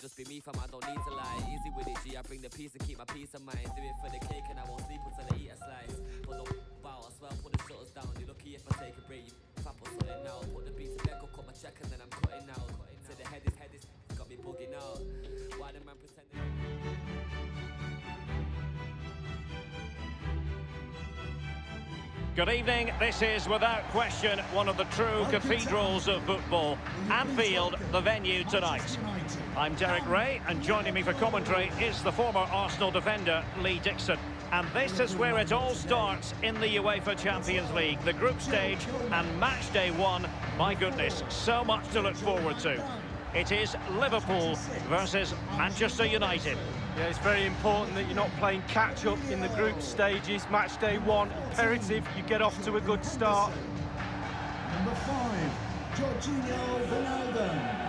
Just be me, fam, I don't need to lie. Easy with it, G. I bring the peace and keep my peace of mind. Do it for the cake and I won't sleep until I eat a slice. But don't bow, I swear I'll put the shutters down. You're lucky if I take a break. You fap or something now. Put the beat to bed, go cut my check and then I'm cutting out. To the head is head is got me bugging out. Why the man pretending? Good evening. This is, without question, one of the true cathedrals of football. Anfield, the venue tonight. I'm Derek Ray, and joining me for commentary is the former Arsenal defender, Lee Dixon. And this is where it all starts in the UEFA Champions League. The group stage and match day one. My goodness, so much to look forward to. It is Liverpool versus Manchester United. Yeah, it's very important that you're not playing catch-up in the group stages. Match day one, imperative you get off to a good start. Number five, Georginio Wijnaldum.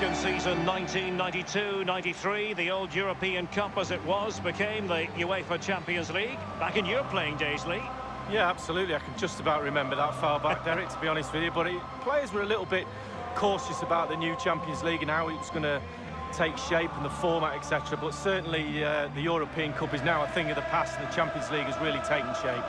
Season 1992-93, the old European Cup as it was became the UEFA Champions League. Back in your playing days, Lee. Yeah, absolutely. I can just about remember that far back, Derek, to be honest with you. But it, players were a little bit cautious about the new Champions League and how it was going to take shape and the format, etc. But certainly uh, the European Cup is now a thing of the past and the Champions League has really taken shape.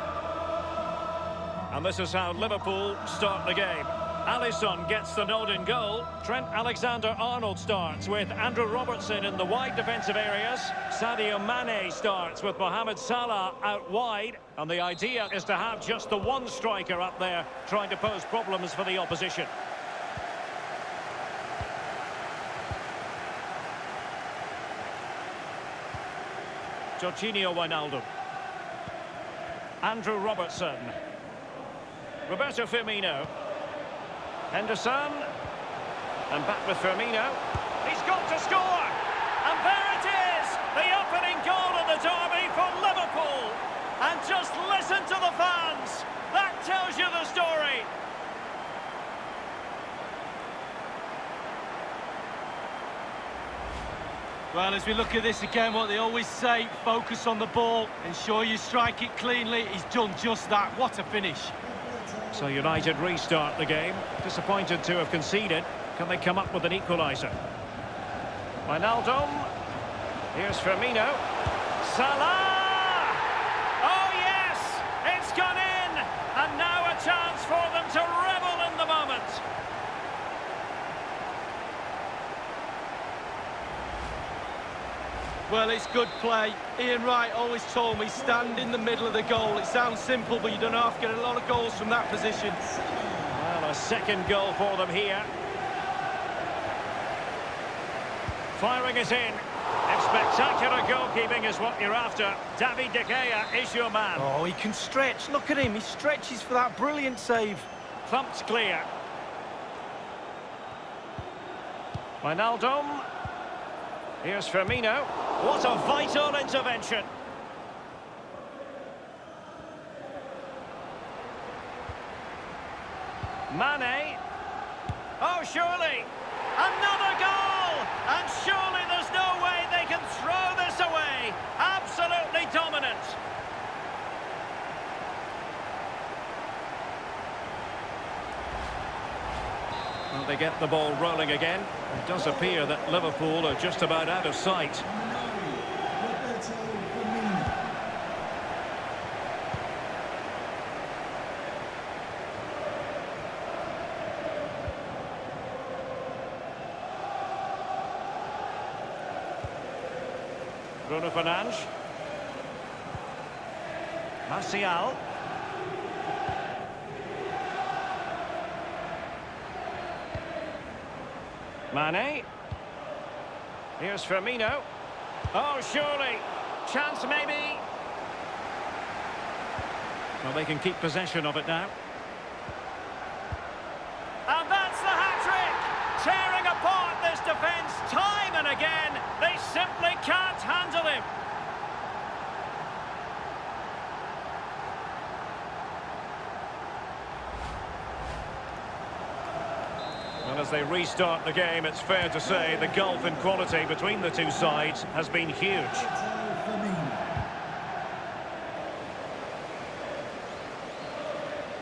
And this is how Liverpool start the game. Alisson gets the nod in goal. Trent Alexander-Arnold starts with Andrew Robertson in the wide defensive areas. Sadio Mane starts with Mohamed Salah out wide. And the idea is to have just the one striker up there trying to pose problems for the opposition. Georginio Wijnaldum. Andrew Robertson. Roberto Firmino. Henderson. And back with Firmino. He's got to score! And there it is! The opening goal of the derby for Liverpool! And just listen to the fans! That tells you the story! Well, as we look at this again, what they always say, focus on the ball, ensure you strike it cleanly. He's done just that. What a finish. So United restart the game. Disappointed to have conceded. Can they come up with an equaliser? Wijnaldum. Here's Firmino. Salah! Oh, yes! It's gone in! And now a chance for them to revel in the moment. Well, it's good play. Ian Wright always told me, stand in the middle of the goal. It sounds simple, but you don't have to get a lot of goals from that position. Well, a second goal for them here. Firing it in. If spectacular goalkeeping is what you're after, David De Gea is your man. Oh, he can stretch. Look at him. He stretches for that brilliant save. Thumped clear. Wijnaldum. Here's Firmino. What a vital intervention. Mane. Oh, surely. Another goal! And surely there's no way they can throw this away. Absolutely dominant. Well, they get the ball rolling again. It does appear that Liverpool are just about out of sight. Fernandes. Martial. Mane. Here's Firmino. Oh, surely. Chance maybe. Well, they can keep possession of it now. And that's the hat-trick! Tearing apart this defence time and again. Simply can't handle him. And as they restart the game, it's fair to say the gulf in quality between the two sides has been huge.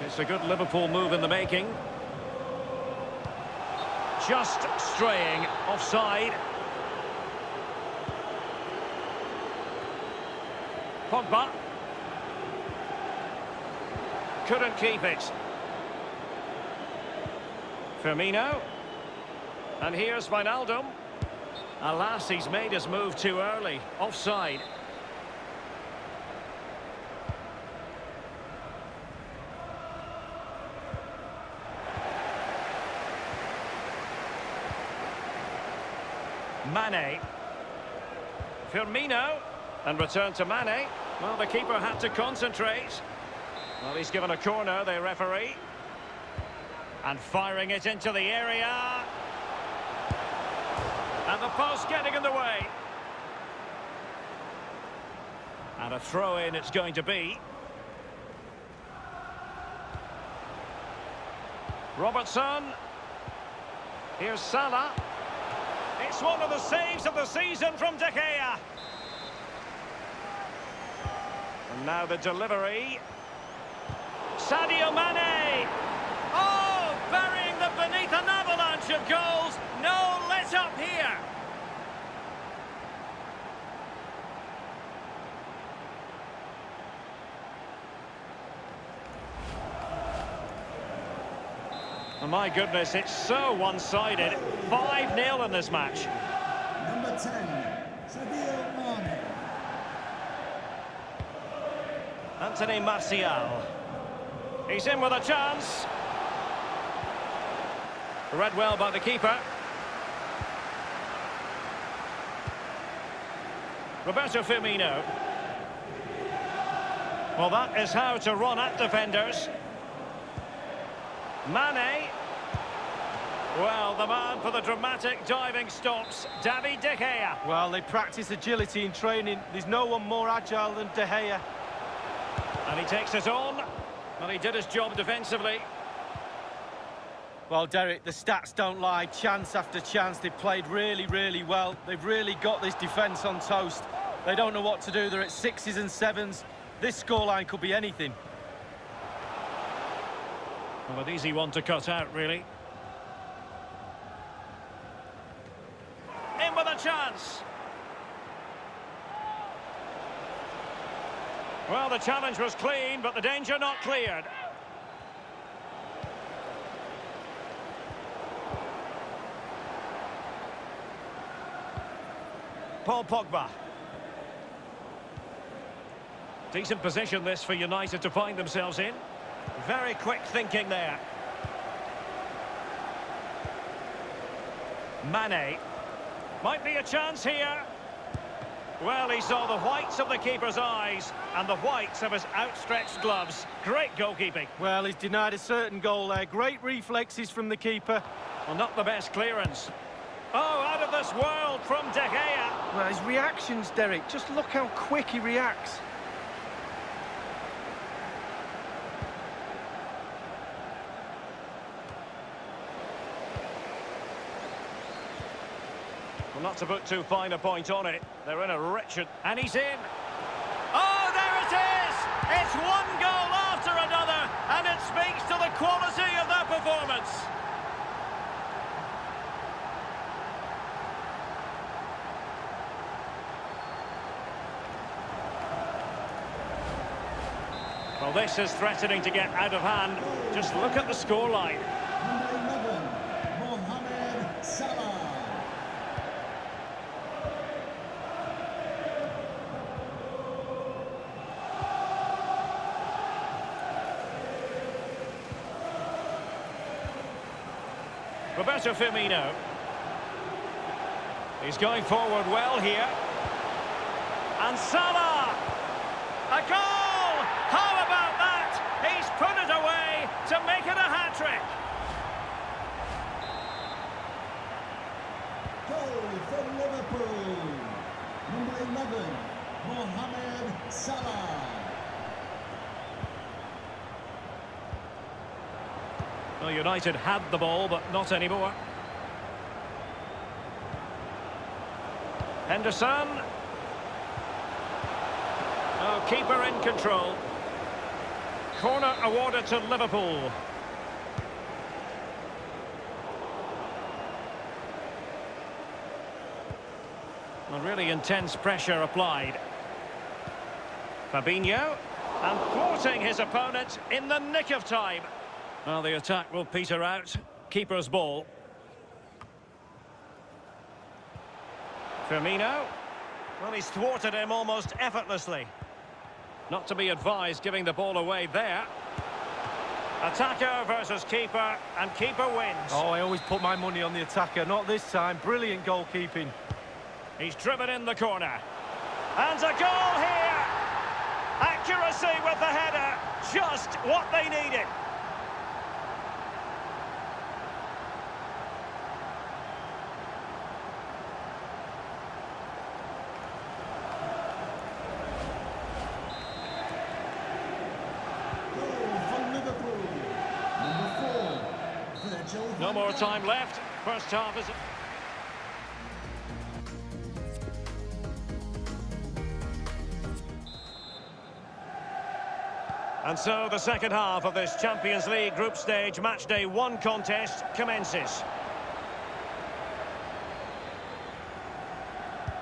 It's a good Liverpool move in the making. Just straying offside. Pogba. Couldn't keep it. Firmino. And here's Wijnaldum. Alas, he's made his move too early. Offside. Mane. Firmino. And return to Mane. Well, the keeper had to concentrate. Well, he's given a corner, the referee. And firing it into the area. And the post getting in the way. And a throw-in it's going to be. Robertson. Here's Salah. It's one of the saves of the season from De Gea. And now the delivery. Sadio Mane. Oh, burying them beneath an avalanche of goals. No let up here. Oh, my goodness, it's so one-sided. 5-0 in this match. Number 10, Sadio Mane. Anthony Martial. He's in with a chance. Read well by the keeper. Roberto Firmino. Well, that is how to run at defenders. Mane. Well, the man for the dramatic diving stops, David De Gea. Well, they practice agility in training. There's no one more agile than De Gea. And he takes it on. Well, he did his job defensively. Well, Derek, the stats don't lie. Chance after chance, they've played really, really well. They've really got this defence on toast. They don't know what to do. They're at sixes and sevens. This scoreline could be anything. Well, an easy one to cut out, really. In with a chance. Well, the challenge was clean, but the danger not cleared. Paul Pogba. Decent position this for United to find themselves in. Very quick thinking there. Mane. Might be a chance here. Well, he saw the whites of the keeper's eyes and the whites of his outstretched gloves. Great goalkeeping. Well, he's denied a certain goal there. Great reflexes from the keeper. Well, not the best clearance. Oh, out of this world from De Gea. Well, his reactions, Derek, just look how quick he reacts. Well, not to put too fine a point on it. They're in a wretched... And he's in. Oh, there it is! It's one goal after another, and it speaks to the quality of their performance. Well, this is threatening to get out of hand. Just look at the scoreline. to Firmino. He's going forward well here. And Salah! A goal! How about that? He's put it away to make it a hat-trick. Goal for Liverpool. Number 11, Mohamed Salah. Well, United had the ball, but not anymore. Henderson. Oh, keeper in control. Corner awarded to Liverpool. Really intense pressure applied. Fabinho. And thwarting his opponent in the nick of time. Well, the attack will peter out. Keeper's ball. Firmino. Well, he's thwarted him almost effortlessly. Not to be advised giving the ball away there. Attacker versus keeper, and keeper wins. Oh, I always put my money on the attacker. Not this time. Brilliant goalkeeping. He's driven in the corner. And a goal here! Accuracy with the header. Just what they needed. Goal for Liverpool. Number four, Virgil No more time left. First half is... And so the second half of this Champions League group stage match day one contest commences.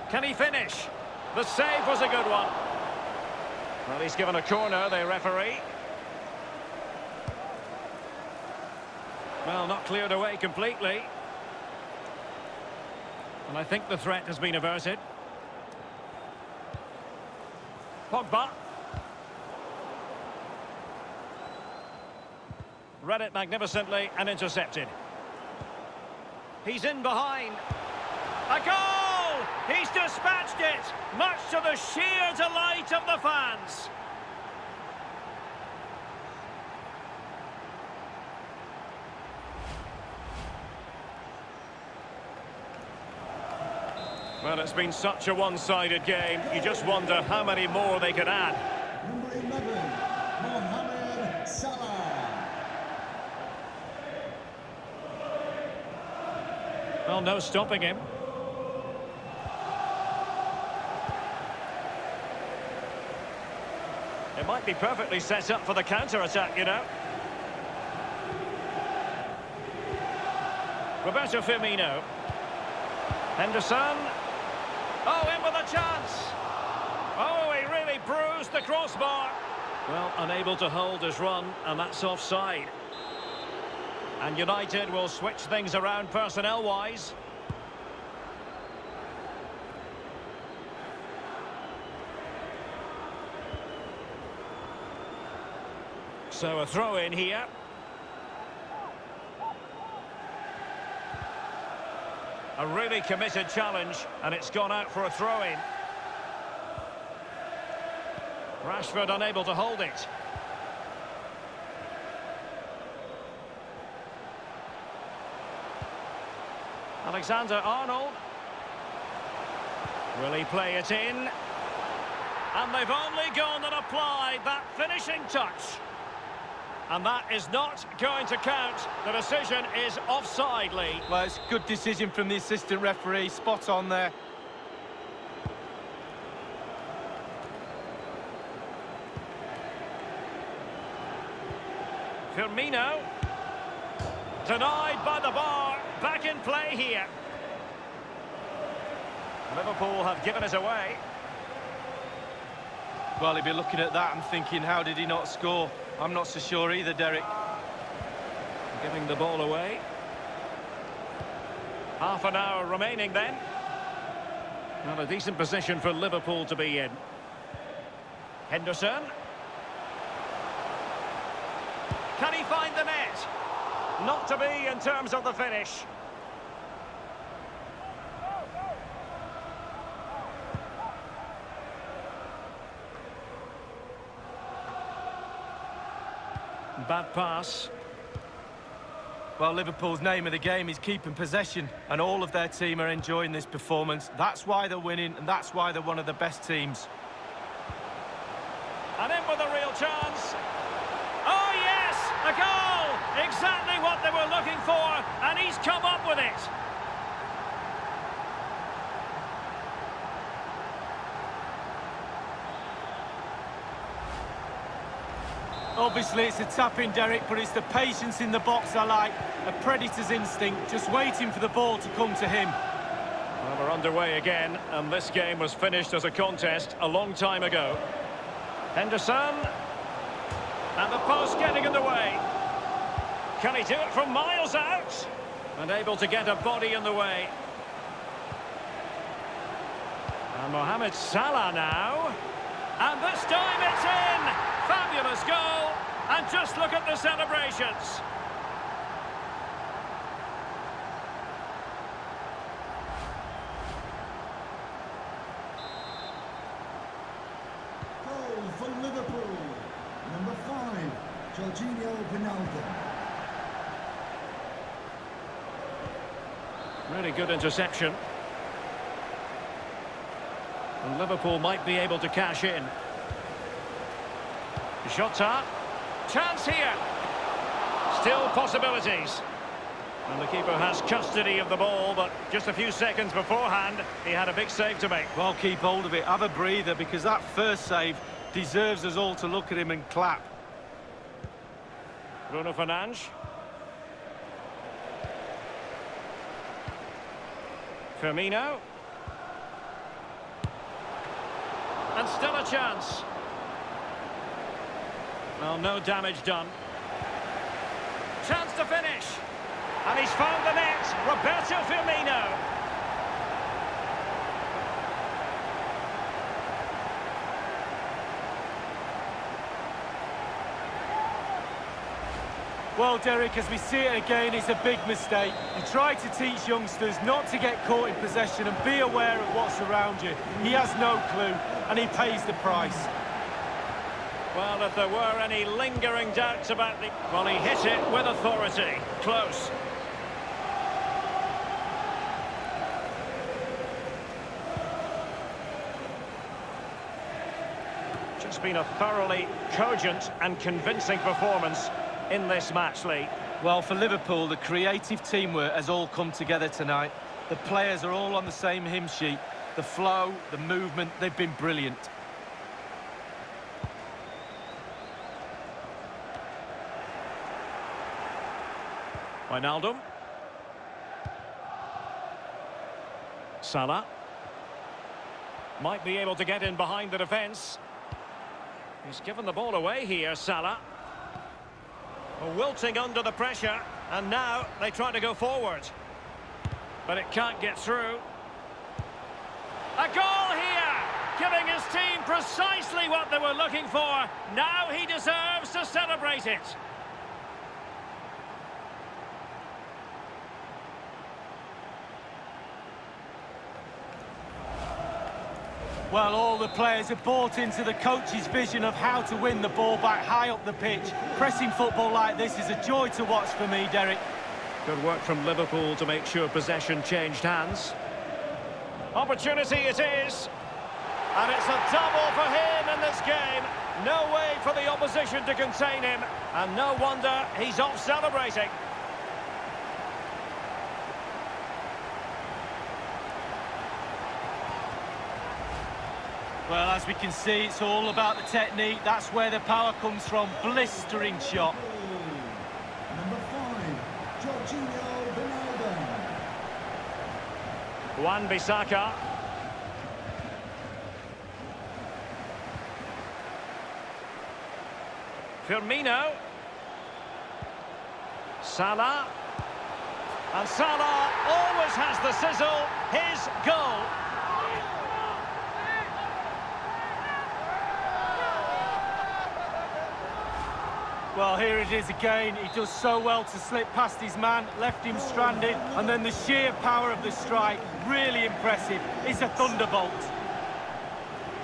Can he finish? The save was a good one. Well, he's given a corner, the referee. Well, not cleared away completely. And I think the threat has been averted. Pogba. Read it magnificently and intercepted. He's in behind. A goal! He's dispatched it, much to the sheer delight of the fans. Well, it's been such a one-sided game. You just wonder how many more they could add. Number 11, Mohamed Salah. Well, no stopping him. It might be perfectly set up for the counter-attack, you know. Roberto Firmino. Henderson. Oh, in with a chance. Oh, he really bruised the crossbar. Well, unable to hold his run, and that's offside. And United will switch things around personnel-wise. So a throw in here. A really committed challenge, and it's gone out for a throw-in. Rashford unable to hold it. Alexander Arnold. Will he play it in? And they've only gone and applied that finishing touch. And that is not going to count. The decision is offside, Lee. Well, it's a good decision from the assistant referee. Spot on there. Firmino. Denied by the bar. Back in play here. Liverpool have given it away. Well, he'd be looking at that and thinking, how did he not score? I'm not so sure either, Derek. Giving the ball away. Half an hour remaining then. Not a decent position for Liverpool to be in. Henderson. Can he find the net? Not to be in terms of the finish. Bad pass. Well, Liverpool's name of the game is keeping possession, and all of their team are enjoying this performance. That's why they're winning, and that's why they're one of the best teams. And in with a real chance. Oh, yes! A goal! Exactly what they were looking for, and he's come up with it. Obviously, it's a tap-in, Derek, but it's the patience in the box I like. A predator's instinct, just waiting for the ball to come to him. Well, we're underway again, and this game was finished as a contest a long time ago. Henderson. And the post getting in the way. Can he do it from miles out? And able to get a body in the way. And Mohamed Salah now. And this time it's in! Fabulous goal. And just look at the celebrations. Goal for Liverpool. Number five, Georginio Wijnaldum. Really good interception. And Liverpool might be able to cash in. Jota. Chance here. Still possibilities. And the keeper has custody of the ball, but just a few seconds beforehand, he had a big save to make. Well, keep hold of it, have a breather, because that first save deserves us all to look at him and clap. Bruno Fernandes. Firmino. And still a chance. Well, no damage done. Chance to finish. And he's found the net. Roberto Firmino. Well, Derek, as we see it again, it's a big mistake. You try to teach youngsters not to get caught in possession and be aware of what's around you. He has no clue, and he pays the price. Well, if there were any lingering doubts about the... Well, he hit it with authority. Close. Just been a thoroughly cogent and convincing performance in this match, Lee. Well, for Liverpool, the creative teamwork has all come together tonight. The players are all on the same hymn sheet. The flow, the movement, they've been brilliant. Wijnaldum. Salah. Might be able to get in behind the defence. He's given the ball away here, Salah. Wilting under the pressure, and now they try to go forward. But it can't get through. A goal here! Giving his team precisely what they were looking for. Now he deserves to celebrate it. Well, all the players have bought into the coach's vision of how to win the ball back high up the pitch. Pressing football like this is a joy to watch for me, Derek. Good work from Liverpool to make sure possession changed hands. Opportunity it is. And it's a double for him in this game. No way for the opposition to contain him. And no wonder he's off celebrating. Well, as we can see, it's all about the technique. That's where the power comes from. Blistering shot. Number five, Georginio Wijnaldum. Wan-Bissaka. Firmino. Salah. And Salah always has the sizzle. His goal. Well, here it is again. He does so well to slip past his man, left him stranded, and then the sheer power of the strike, really impressive. It's a thunderbolt.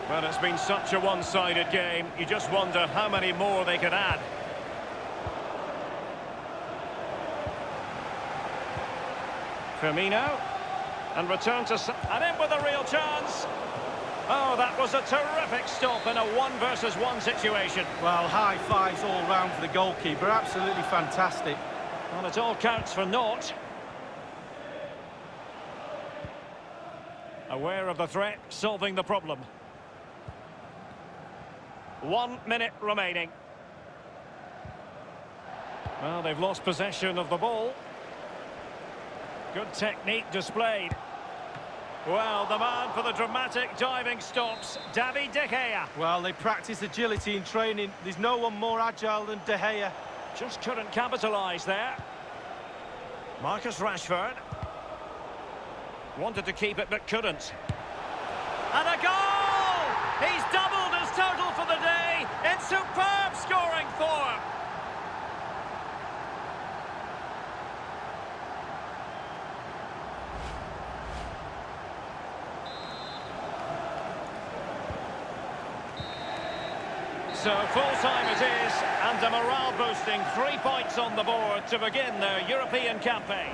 Well, it's been such a one-sided game. You just wonder how many more they could add. Firmino. And return to... And in with a real chance. Oh, that was a terrific stop in a one versus one situation. Well, high fives all round for the goalkeeper. Absolutely fantastic. Well, it all counts for naught. Aware of the threat, solving the problem. One minute remaining. Well, they've lost possession of the ball. Good technique displayed. Well, the man for the dramatic diving stops, David De Gea. Well, they practice agility in training. There's no one more agile than De Gea. Just couldn't capitalise there. Marcus Rashford. Wanted to keep it, but couldn't. And a goal! He's doubled his total for the day in superb scoring form. So full-time it is, and a morale-boosting three points on the board to begin their European campaign.